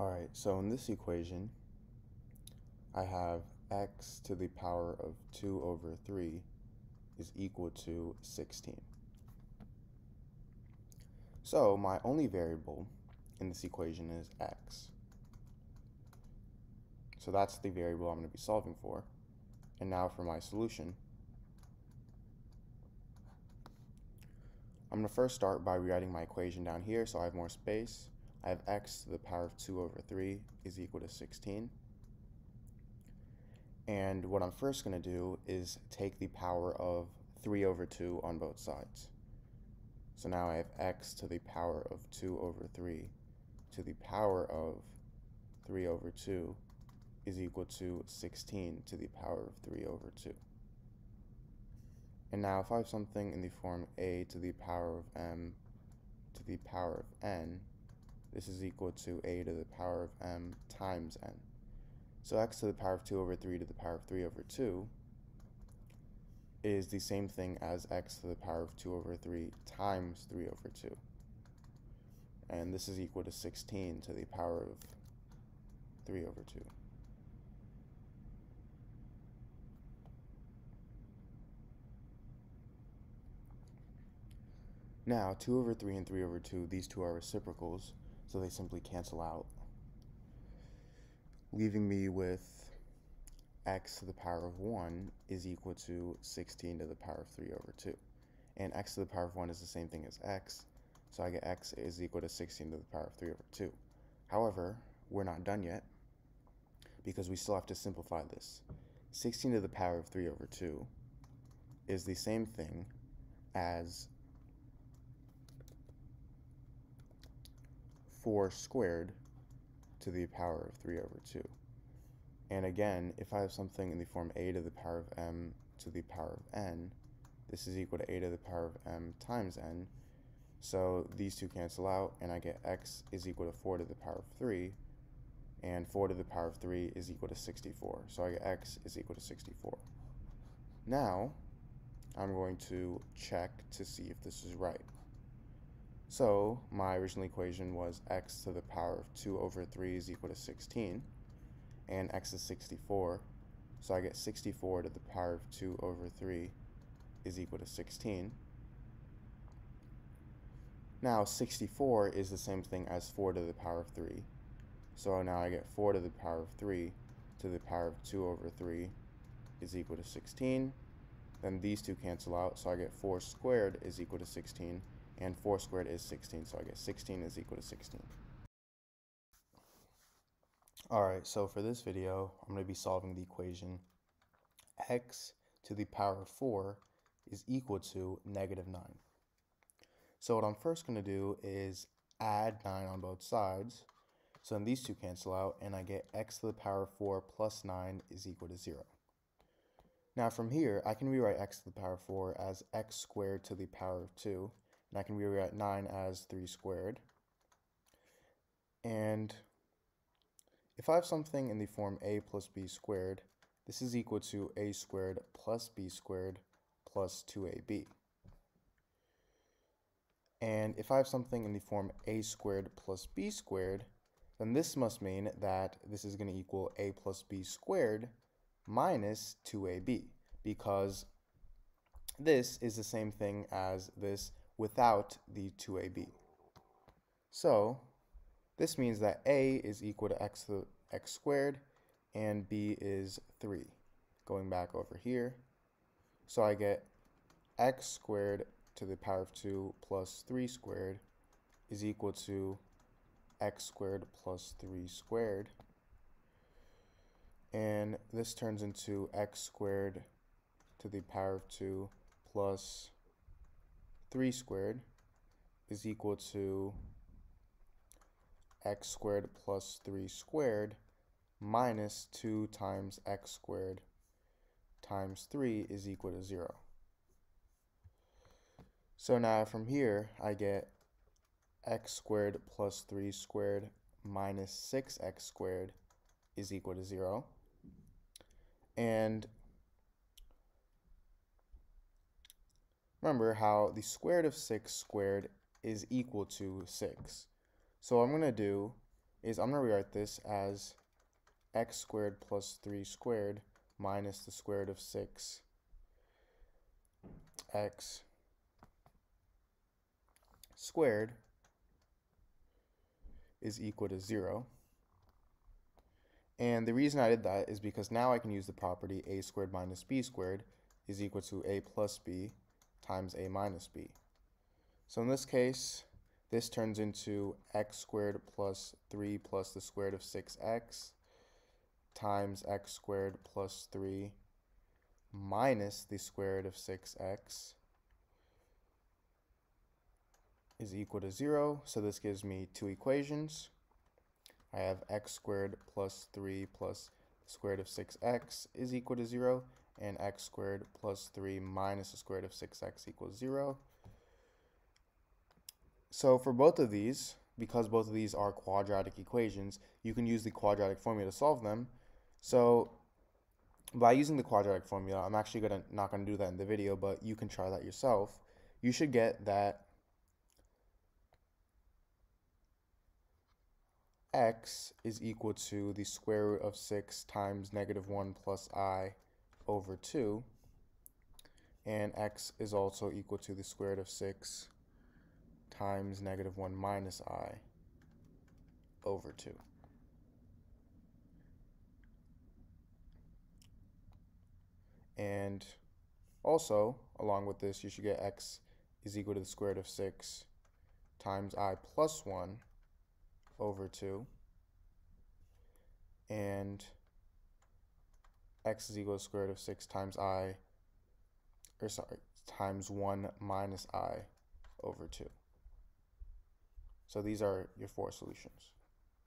Alright, so in this equation, I have x to the power of 2 over 3 is equal to 16. So my only variable in this equation is x. So that's the variable I'm going to be solving for. And now for my solution. I'm going to first start by rewriting my equation down here so I have more space. I have x to the power of 2 over 3 is equal to 16. And what I'm first going to do is take the power of 3 over 2 on both sides. So now I have x to the power of 2 over 3 to the power of 3 over 2 is equal to 16 to the power of 3 over 2. And now if I have something in the form a to the power of m to the power of n, this is equal to a to the power of m times n. So x to the power of 2 over 3 to the power of 3 over 2 is the same thing as x to the power of 2 over 3 times 3 over 2. And this is equal to 16 to the power of 3 over 2. Now, 2 over 3 and 3 over 2, these two are reciprocals, so they simply cancel out, leaving me with x to the power of 1 is equal to 16 to the power of 3 over 2. And x to the power of 1 is the same thing as x, so I get x is equal to 16 to the power of 3 over 2. However, we're not done yet, because we still have to simplify this. 16 to the power of 3 over 2 is the same thing as 4 squared to the power of 3 over 2. And again, if I have something in the form a to the power of m to the power of n, this is equal to a to the power of m times n. So these two cancel out, and I get x is equal to 4 to the power of 3, and 4 to the power of 3 is equal to 64. So I get x is equal to 64. Now, I'm going to check to see if this is right. So my original equation was x to the power of 2 over 3 is equal to 16, and x is 64. So I get 64 to the power of 2 over 3 is equal to 16. Now 64 is the same thing as 4 to the power of 3. So now I get 4 to the power of 3 to the power of 2 over 3 is equal to 16. Then these two cancel out, so I get 4 squared is equal to 16 and 4 squared is 16, so I get 16 is equal to 16. Alright, so for this video, I'm going to be solving the equation x to the power of 4 is equal to negative 9. So what I'm first going to do is add 9 on both sides. So then these two cancel out, and I get x to the power of 4 plus 9 is equal to 0. Now from here, I can rewrite x to the power of 4 as x squared to the power of 2, I can rewrite 9 as 3 squared. And if I have something in the form a plus b squared, this is equal to a squared plus b squared plus 2ab. And if I have something in the form a squared plus b squared, then this must mean that this is going to equal a plus b squared minus 2ab, because this is the same thing as this without the 2ab. So this means that a is equal to x, x squared and b is 3. Going back over here. So I get x squared to the power of 2 plus 3 squared is equal to x squared plus 3 squared. And this turns into x squared to the power of 2 plus 3 squared is equal to x squared plus 3 squared minus 2 times x squared times 3 is equal to 0. So now from here, I get x squared plus 3 squared minus 6x squared is equal to 0. And remember how the square root of 6 squared is equal to 6. So what I'm going to do is I'm going to rewrite this as x squared plus 3 squared minus the square root of 6 x squared is equal to 0. And the reason I did that is because now I can use the property a squared minus b squared is equal to a plus b times a minus b. So in this case, this turns into x squared plus 3 plus the square root of 6x times x squared plus 3 minus the square root of 6x is equal to 0. So this gives me two equations. I have x squared plus 3 plus the square root of 6x is equal to 0, and x squared plus 3 minus the square root of 6x equals 0. So for both of these, because both of these are quadratic equations, you can use the quadratic formula to solve them. So by using the quadratic formula, I'm actually gonna not gonna do that in the video, but you can try that yourself. You should get that x is equal to the square root of 6 times negative 1 plus i over 2. And x is also equal to the square root of 6 times negative 1 minus i over 2. And also, along with this, you should get x is equal to the square root of 6 times i plus 1 over 2. And x is equal to square root of 6 times i, or sorry, times 1 minus i over 2. So these are your four solutions.